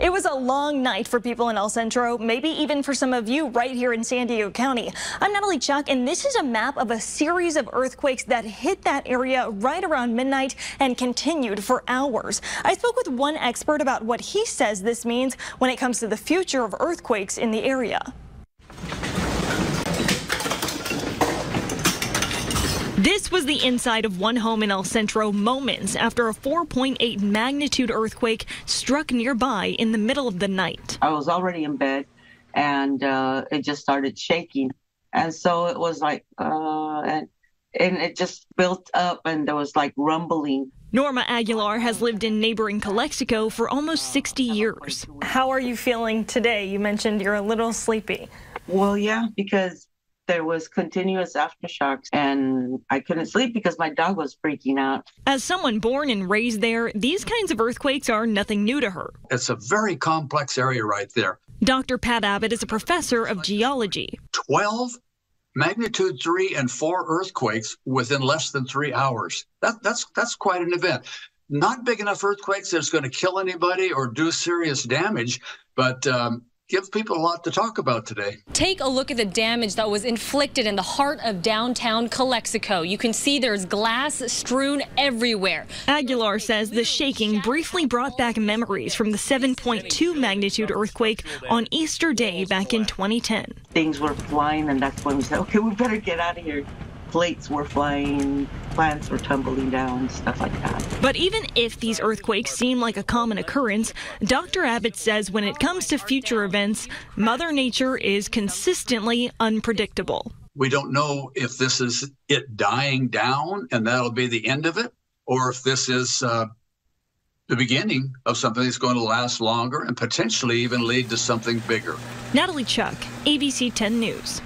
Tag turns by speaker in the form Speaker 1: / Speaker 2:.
Speaker 1: It was a long night for people in El Centro, maybe even for some of you right here in San Diego County. I'm Natalie Chuck, and this is a map of a series of earthquakes that hit that area right around midnight and continued for hours. I spoke with one expert about what he says this means when it comes to the future of earthquakes in the area. This was the inside of one home in El Centro moments after a 4.8 magnitude earthquake struck nearby in the middle of the night.
Speaker 2: I was already in bed and uh, it just started shaking. And so it was like, uh, and, and it just built up and there was like rumbling.
Speaker 1: Norma Aguilar has lived in neighboring Calexico for almost 60 years. How are you feeling today? You mentioned you're a little sleepy.
Speaker 2: Well, yeah, because there was continuous aftershocks and I couldn't sleep because my dog was freaking out.
Speaker 1: As someone born and raised there, these kinds of earthquakes are nothing new to her.
Speaker 3: It's a very complex area right there.
Speaker 1: Dr. Pat Abbott is a professor of geology.
Speaker 3: 12 magnitude 3 and 4 earthquakes within less than 3 hours. That, that's that's quite an event. Not big enough earthquakes that's going to kill anybody or do serious damage, but um, give people a lot to talk about today.
Speaker 4: Take a look at the damage that was inflicted in the heart of downtown Calexico. You can see there's glass strewn everywhere.
Speaker 1: Aguilar says the shaking briefly brought back memories from the 7.2 magnitude earthquake on Easter Day back in 2010.
Speaker 2: Things were flying, and that's when we said, okay, we better get out of here plates were flying, plants were tumbling down, stuff like that.
Speaker 1: But even if these earthquakes seem like a common occurrence, Dr. Abbott says when it comes to future events, Mother Nature is consistently unpredictable.
Speaker 3: We don't know if this is it dying down and that'll be the end of it, or if this is uh, the beginning of something that's going to last longer and potentially even lead to something bigger.
Speaker 1: Natalie Chuck, ABC 10 News.